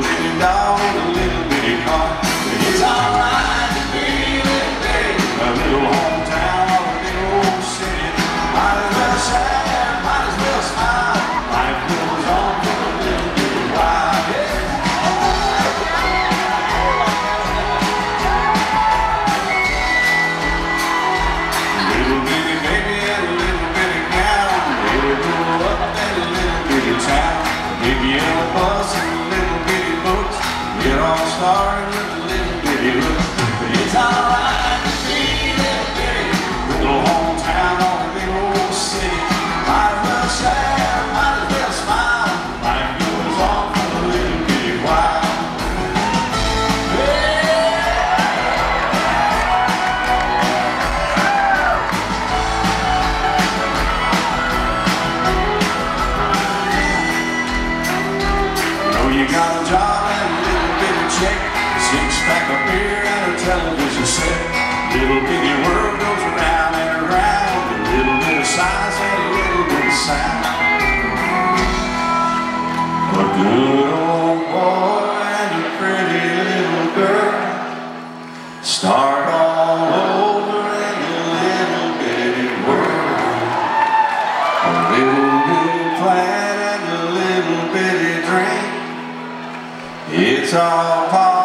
dog in a bus All bitty look. But it's alright Little bitty world goes around and around, a little bit of size and a little bit of sound. A good old boy and a pretty little girl start all over in a little bitty world. A little bitty plan and a little bitty dream. It's all part